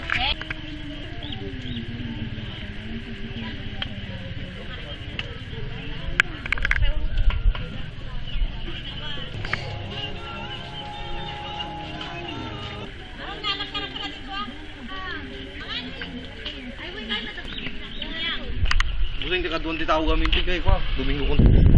Okay. Busing ka doon di tao gamin ti kay ko. Domingo kon.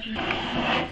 Thank you.